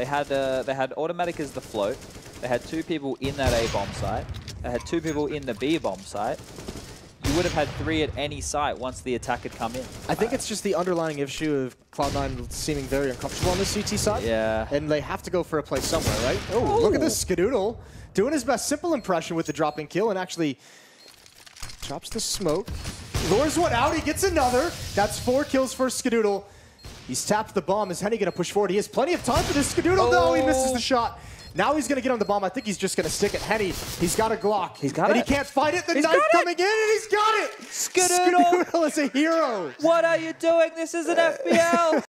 They had uh, they had autimatic as the float. They had two people in that A bomb site. They had two people in the B bomb site. You would have had three at any site once the attack had come in. I think it's just the underlying issue of Cloud9 seeming very uncomfortable on the CT side. Yeah. And they have to go for a play somewhere, right? Oh, look at this Skadoodle doing his best s1mple impression with the dropping kill and actually drops the smoke. Lures one out, he gets another. That's four kills for Skadoodle. He's tapped the bomb. Is Henny going to push forward? He has plenty of time for this Skadoodle. No, he misses Oh. the shot. Now he's going to get on the bomb. I think he's just going to stick it. Henny, he's got a Glock. He's got and it. he can't fight it. The He's knife coming in, and he's got it. Skadoodle. Skadoodle is a hero. What are you doing? This is an FPL.